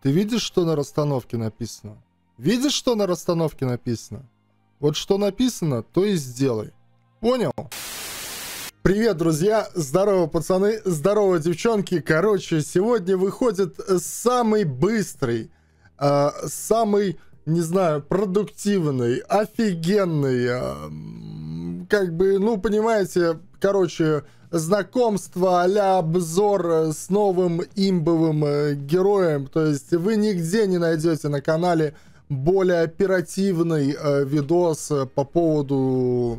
Ты видишь, что на расстановке написано? Видишь, что на расстановке написано? Вот что написано, то и сделай. Понял? Привет, друзья! Здорово, пацаны! Здорово, девчонки! Короче, сегодня выходит самый быстрый, э, самый, не знаю, продуктивный, офигенный, э, как бы, ну, понимаете, короче, знакомство а обзор с новым имбовым э, героем. То есть вы нигде не найдете на канале более оперативный э, видос э, по поводу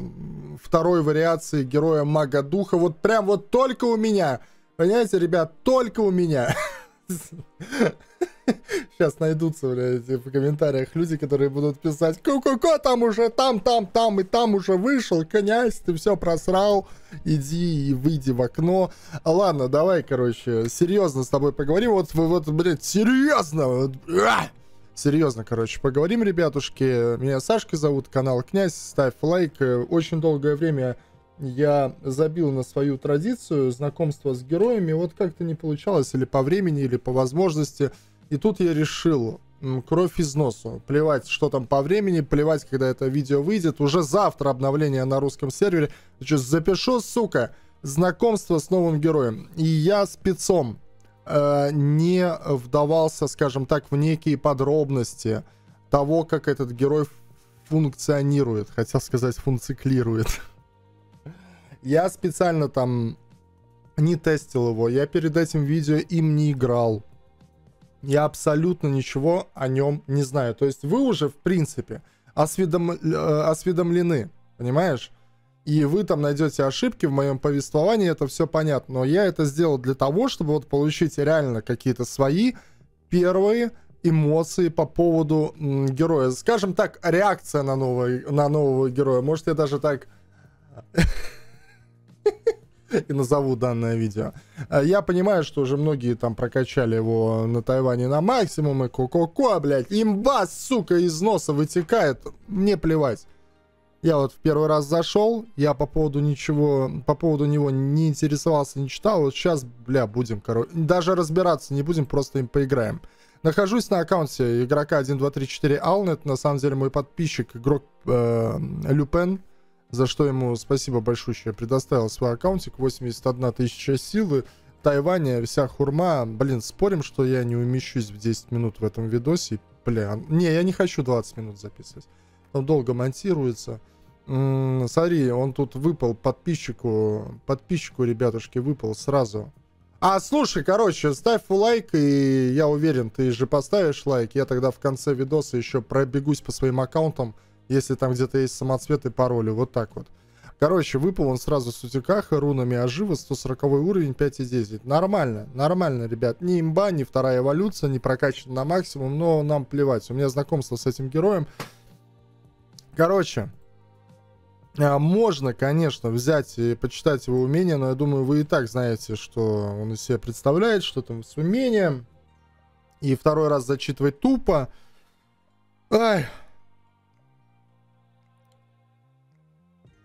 второй вариации героя Мага Духа. Вот прям вот только у меня. Понимаете, ребят, только у меня. Сейчас найдутся, блядь, в комментариях люди, которые будут писать Ку-ку-ку, там уже, там, там, там, и там уже вышел, князь, ты все просрал, иди и выйди в окно. Ладно, давай, короче, серьезно с тобой поговорим. Вот, вот, блядь, серьезно. Вот, а! Серьезно, короче, поговорим, ребятушки. Меня Сашка зовут, канал Князь. Ставь лайк. Очень долгое время я забил на свою традицию знакомства с героями. Вот как-то не получалось, или по времени, или по возможности. И тут я решил, кровь из носу. Плевать, что там по времени, плевать, когда это видео выйдет. Уже завтра обновление на русском сервере. Значит, запишу, сука, знакомство с новым героем. И я спецом Э, не вдавался, скажем так, в некие подробности того, как этот герой функционирует. Хотел сказать, функциклирует. Я специально там не тестил его. Я перед этим видео им не играл. Я абсолютно ничего о нем не знаю. То есть вы уже, в принципе, осведом... Э, осведомлены. Понимаешь? и вы там найдете ошибки в моем повествовании, это все понятно. Но я это сделал для того, чтобы вот получить реально какие-то свои первые эмоции по поводу героя. Скажем так, реакция на, новый, на нового героя. Может, я даже так и назову данное видео. А, я понимаю, что уже многие там прокачали его на Тайване на максимум, и ко-ко-ко, блядь, имба, сука, из носа вытекает. Мне плевать. Я вот в первый раз зашел, я по поводу ничего, по поводу него не интересовался, не читал. Вот сейчас, бля, будем, короче, даже разбираться не будем, просто им поиграем. Нахожусь на аккаунте игрока 1234 Alnet, на самом деле мой подписчик, игрок э, Люпен, за что ему спасибо большое, предоставил свой аккаунтик, 81 тысяча силы, Тайваня, вся хурма. Блин, спорим, что я не умещусь в 10 минут в этом видосе. Бля, не, я не хочу 20 минут записывать он долго монтируется. М -м, смотри, он тут выпал подписчику, подписчику, ребятушки, выпал сразу. А, слушай, короче, ставь лайк, и я уверен, ты же поставишь лайк. Я тогда в конце видоса еще пробегусь по своим аккаунтам, если там где-то есть самоцветы, пароли, вот так вот. Короче, выпал он сразу с утекаха, рунами ожива, 140 уровень, 5,10. Нормально, нормально, ребят. Ни имба, ни вторая эволюция, не прокачан на максимум, но нам плевать. У меня знакомство с этим героем. Короче, а, можно, конечно, взять и почитать его умения, но я думаю, вы и так знаете, что он из себя представляет, что там с умением. И второй раз зачитывать тупо. Ай.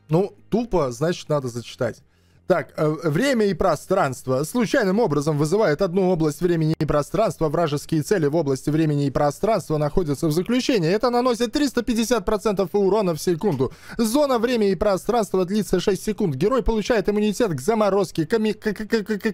Ну, тупо, значит, надо зачитать. Так, э, время и пространство. Случайным образом вызывает одну область времени и пространства. Вражеские цели в области времени и пространства находятся в заключении. Это наносит 350% урона в секунду. Зона времени и пространства длится 6 секунд. Герой получает иммунитет к заморозке, к,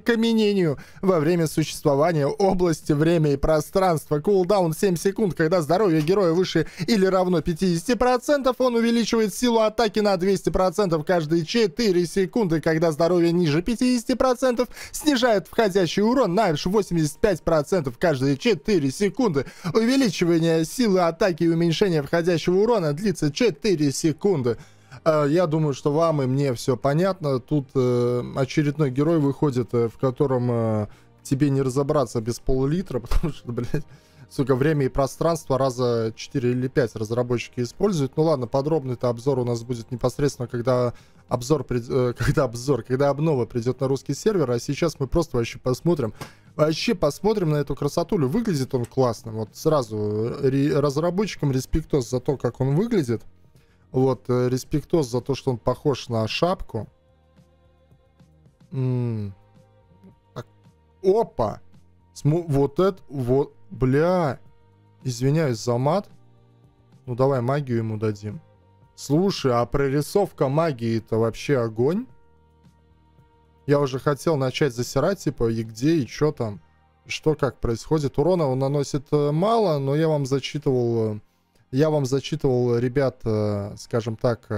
каменению во время существования области время и пространства. Кулдаун 7 секунд. Когда здоровье героя выше или равно 50%, он увеличивает силу атаки на 200% каждые 4 секунды. Когда здоровья ниже 50%, снижает входящий урон на 85% каждые 4 секунды. Увеличивание силы атаки и уменьшение входящего урона длится 4 секунды. Э, я думаю, что вам и мне все понятно. Тут э, очередной герой выходит, э, в котором тебе не разобраться без пол-литра, потому что, блядь, сука, время и пространство раза 4 или 5 разработчики используют. Ну ладно, подробный-то обзор у нас будет непосредственно, когда обзор, э, когда обзор, когда обнова придет на русский сервер, а сейчас мы просто вообще посмотрим, вообще посмотрим на эту красотулю. Выглядит он классно, вот сразу ре, разработчикам респектос за то, как он выглядит. Вот, э, респектос за то, что он похож на шапку. М -м. Опа! См вот это, вот, Бля. Извиняюсь за мат. Ну давай магию ему дадим. Слушай, а прорисовка магии это вообще огонь? Я уже хотел начать засирать, типа, и где, и что там. Что как происходит. Урона он наносит э, мало, но я вам зачитывал... Я вам зачитывал, ребят, скажем так...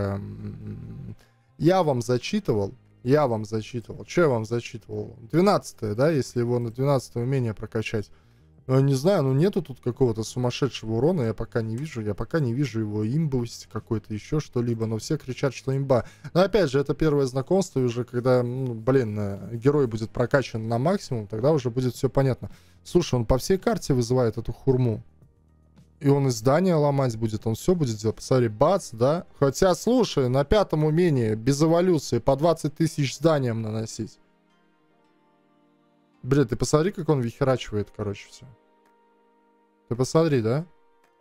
Я вам зачитывал я вам зачитывал. Что я вам зачитывал? 12 да, если его на 12 умение прокачать. Ну, не знаю, ну нету тут какого-то сумасшедшего урона, я пока не вижу. Я пока не вижу его имбовости какой-то, еще что-либо. Но все кричат, что имба. Но опять же, это первое знакомство, и уже когда, ну, блин, э, герой будет прокачан на максимум, тогда уже будет все понятно. Слушай, он по всей карте вызывает эту хурму. И он и здание ломать будет, он все будет делать. Посмотри, бац, да? Хотя, слушай, на пятом умении, без эволюции, по 20 тысяч зданиям наносить. Блин, ты посмотри, как он вихерачивает, короче, все. Ты посмотри, да?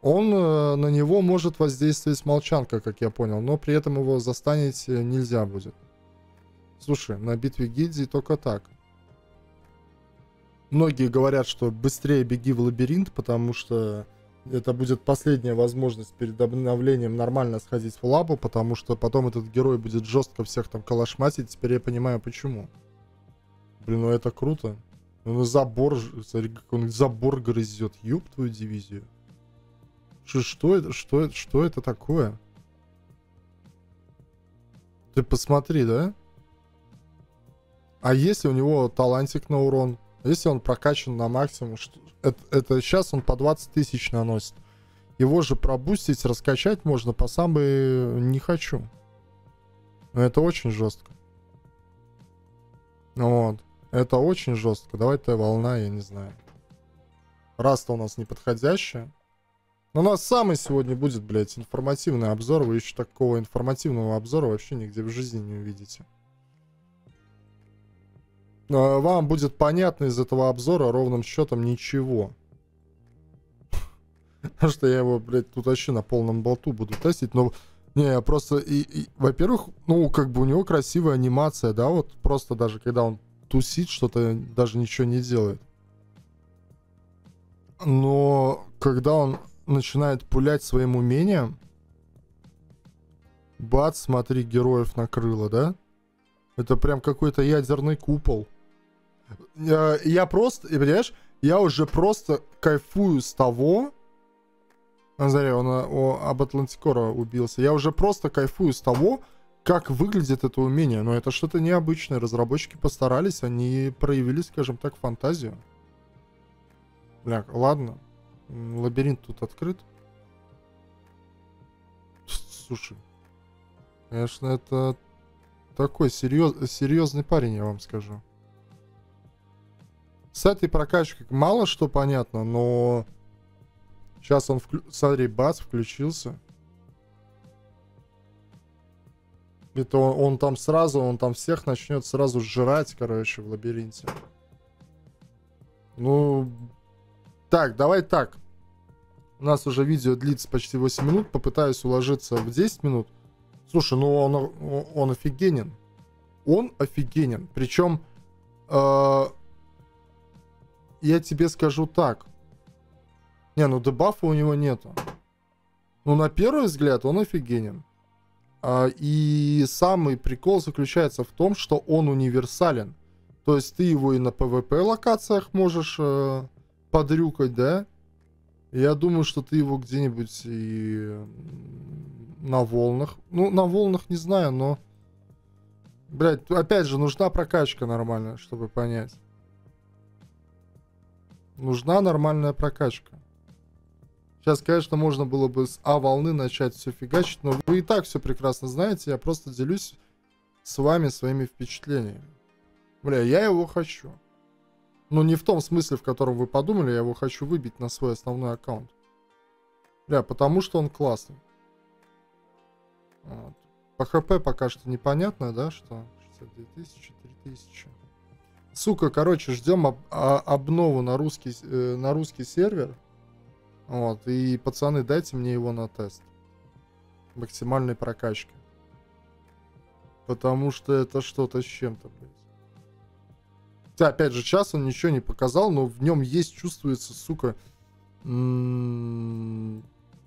Он э, на него может воздействовать молчанка, как я понял, но при этом его застанить э, нельзя будет. Слушай, на битве гильдии только так. Многие говорят, что быстрее беги в лабиринт, потому что это будет последняя возможность перед обновлением нормально сходить в лабу, потому что потом этот герой будет жестко всех там калашматить. Теперь я понимаю, почему. Блин, ну это круто. Он забор, смотри, как он забор грызет. Ёб твою дивизию. Что, что это, что это, что это такое? Ты посмотри, да? А если у него талантик на урон? Если он прокачан на максимум, что, это, это сейчас он по 20 тысяч наносит. Его же пробустить, раскачать можно по самой не хочу. Но это очень жестко. Вот. Это очень жестко. Давай-то волна, я не знаю. Раз-то у нас неподходящая. Но у нас самый сегодня будет, блядь, информативный обзор. Вы еще такого информативного обзора вообще нигде в жизни не увидите. А, вам будет понятно из этого обзора ровным счетом ничего. Потому что я его, блядь, тут вообще на полном болту буду тестить, но... Не, я просто... И, и, во-первых, ну, как бы у него красивая анимация, да, вот просто даже когда он тусит, что-то даже ничего не делает. Но когда он начинает пулять своим умением, бац, смотри, героев накрыло, да? Это прям какой-то ядерный купол. Э, я просто, понимаешь, я уже просто кайфую с того, Смотри, он о, об Атлантикора убился. Я уже просто кайфую с того, как выглядит это умение. Но это что-то необычное. Разработчики постарались, они проявили, скажем так, фантазию. Бля, ладно. Лабиринт тут открыт. Слушай. Конечно, это такой серьез, серьезный парень, я вам скажу. С этой прокачкой мало что понятно, но... Сейчас он, вклю... смотри, бац, включился. Это он, он там сразу, он там всех начнет сразу сжирать, короче, в лабиринте. Ну, так, давай так. У нас уже видео длится почти 8 минут. Попытаюсь уложиться в 10 минут. Слушай, ну он, он офигенен. Он офигенен. Причем э, я тебе скажу так. Не, ну дебафа у него нету. Ну, на первый взгляд, он офигенен. А, и самый прикол заключается в том, что он универсален. То есть ты его и на PvP локациях можешь э, подрюкать, да? Я думаю, что ты его где-нибудь и на волнах. Ну, на волнах не знаю, но... Блять, опять же, нужна прокачка нормальная, чтобы понять. Нужна нормальная прокачка. Сейчас, конечно, можно было бы с А волны начать все фигачить, но вы и так все прекрасно знаете, я просто делюсь с вами своими впечатлениями. Бля, я его хочу. Но не в том смысле, в котором вы подумали, я его хочу выбить на свой основной аккаунт. Бля, потому что он классный. Вот. По ХП пока что непонятно, да, что 62 тысячи, 3 тысячи. Сука, короче, ждем об, а, обнову на русский, э, на русский сервер. Вот, и пацаны, дайте мне его на тест. Максимальной прокачки. Потому что это что-то с чем-то, блядь. Хотя, опять же, сейчас он ничего не показал, но в нем есть, чувствуется, сука, м,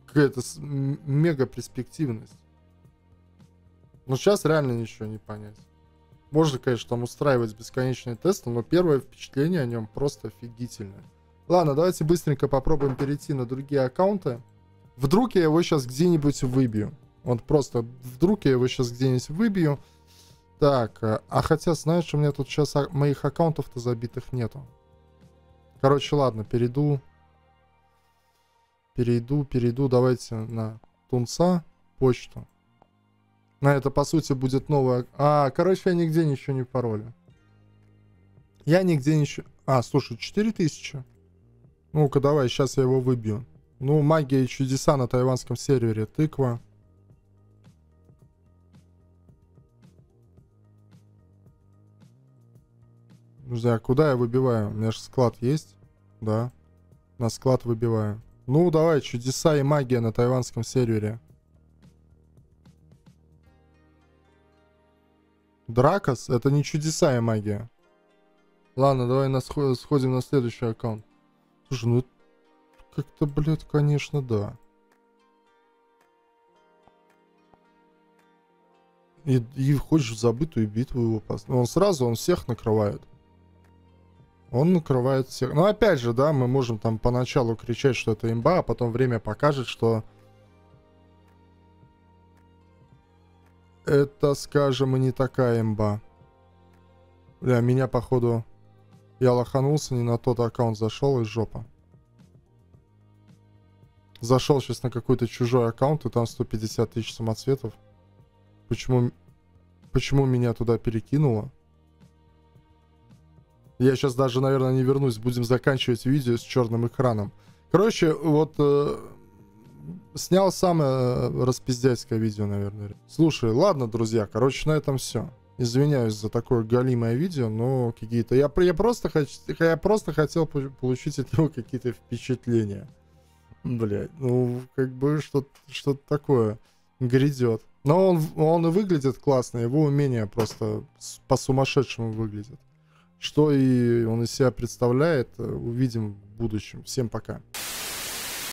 какая-то мега перспективность. Но сейчас реально ничего не понять. Можно, конечно, там устраивать бесконечные тесты, но первое впечатление о нем просто офигительное. Ладно, давайте быстренько попробуем перейти на другие аккаунты. Вдруг я его сейчас где-нибудь выбью. Вот просто вдруг я его сейчас где-нибудь выбью. Так, а а хотя, знаешь, у меня тут сейчас моих аккаунтов-то забитых нету. Короче, ладно, перейду. Перейду, перейду, давайте на Тунца почту. На это, по сути, будет новая... А, короче, я нигде ничего не паролю. Я нигде ничего... А, слушай, 4000? Ну-ка, давай, сейчас я его выбью. Ну, магия и чудеса на тайванском сервере. Тыква. А куда я выбиваю? У меня же склад есть? Да. На склад выбиваю. Ну, давай, чудеса и магия на тайванском сервере. Дракос? Это не чудеса и магия. Ладно, давай на схо- сходим на следующий аккаунт. Слушай, ну как-то, блядь, конечно, да. И, и хочешь в забытую битву его поставить. Он сразу, он всех накрывает. Он накрывает всех. Ну, опять же, да, мы можем там поначалу кричать, что это имба, а потом время покажет, что это, скажем, и не такая имба. Бля, меня, походу, я лоханулся, не на тот аккаунт зашел и жопа. Зашел сейчас на какой-то чужой аккаунт, и там 150 тысяч самоцветов. Почему, почему меня туда перекинуло? Я сейчас даже, наверное, не вернусь. Будем заканчивать видео с черным экраном. Короче, вот э, снял самое распиздяйское видео, наверное. Слушай, ладно, друзья, короче, на этом все. Извиняюсь за такое галимое видео, но какие-то... Я, я, просто, хоч- я просто хотел по- получить от него какие-то впечатления. Блять, ну, как бы что-то что такое грядет. Но он, он и выглядит классно, его умения просто по-сумасшедшему выглядят. Что и он из себя представляет, э, увидим в будущем. Всем пока.